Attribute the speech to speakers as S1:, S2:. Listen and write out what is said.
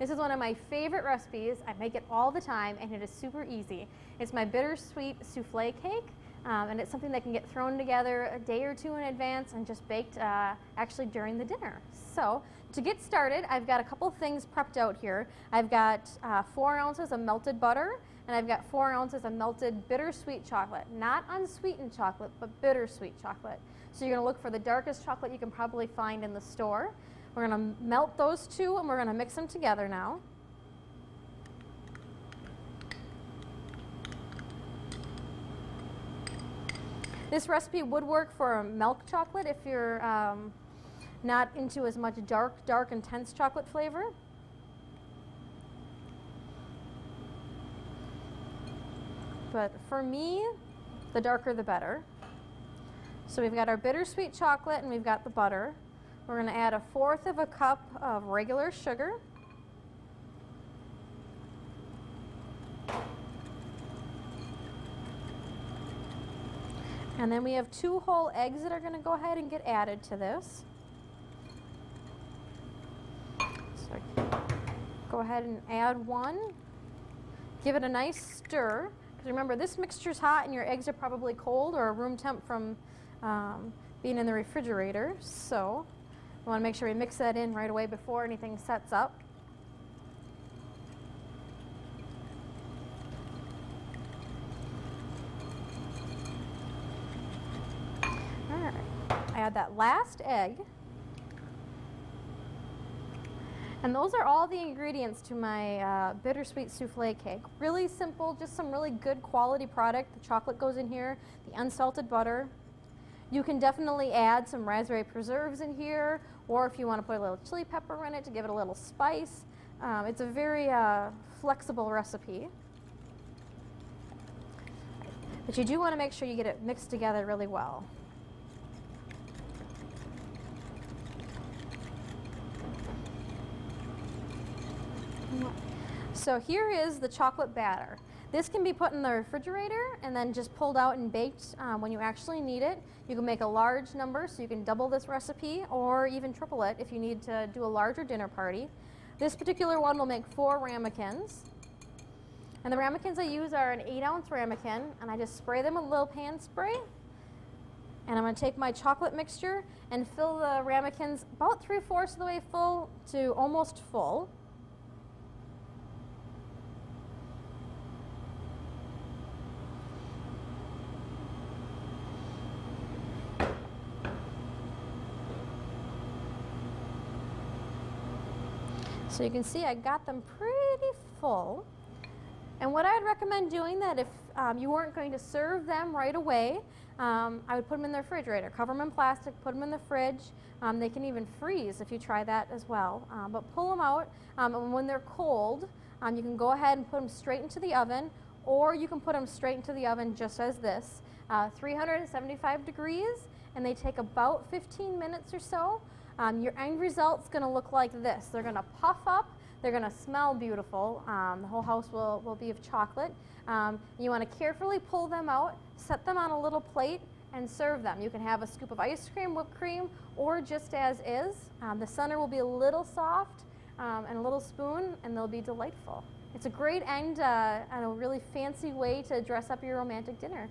S1: This is one of my favorite recipes. I make it all the time and it is super easy. It's my bittersweet souffle cake. Um, and it's something that can get thrown together a day or two in advance and just baked uh, actually during the dinner. So to get started, I've got a couple things prepped out here. I've got uh, four ounces of melted butter and I've got four ounces of melted bittersweet chocolate. Not unsweetened chocolate, but bittersweet chocolate. So you're gonna look for the darkest chocolate you can probably find in the store. We're gonna melt those two and we're gonna mix them together now. This recipe would work for a milk chocolate if you're um, not into as much dark, dark, intense chocolate flavor. But for me, the darker the better. So we've got our bittersweet chocolate and we've got the butter. We're going to add a fourth of a cup of regular sugar. And then we have two whole eggs that are going to go ahead and get added to this. So go ahead and add one. Give it a nice stir. Because remember, this mixture is hot and your eggs are probably cold or room temp from um, being in the refrigerator. So want to make sure we mix that in right away before anything sets up. All right, I add that last egg. And those are all the ingredients to my uh, bittersweet souffle cake. Really simple, just some really good quality product. The chocolate goes in here, the unsalted butter. You can definitely add some raspberry preserves in here, or if you want to put a little chili pepper in it to give it a little spice. Um, it's a very uh, flexible recipe. But you do want to make sure you get it mixed together really well. So here is the chocolate batter. This can be put in the refrigerator and then just pulled out and baked um, when you actually need it. You can make a large number so you can double this recipe or even triple it if you need to do a larger dinner party. This particular one will make four ramekins. And the ramekins I use are an 8 ounce ramekin and I just spray them with a little pan spray. And I'm going to take my chocolate mixture and fill the ramekins about 3 fourths of the way full to almost full. So you can see I got them pretty full. And what I'd recommend doing that if um, you weren't going to serve them right away, um, I would put them in the refrigerator. Cover them in plastic, put them in the fridge. Um, they can even freeze if you try that as well. Um, but pull them out, um, and when they're cold, um, you can go ahead and put them straight into the oven, or you can put them straight into the oven just as this. Uh, 375 degrees, and they take about 15 minutes or so. Um, your end result's going to look like this. They're going to puff up. They're going to smell beautiful. Um, the whole house will, will be of chocolate. Um, you want to carefully pull them out, set them on a little plate, and serve them. You can have a scoop of ice cream, whipped cream, or just as is. Um, the center will be a little soft um, and a little spoon, and they'll be delightful. It's a great end uh, and a really fancy way to dress up your romantic dinner.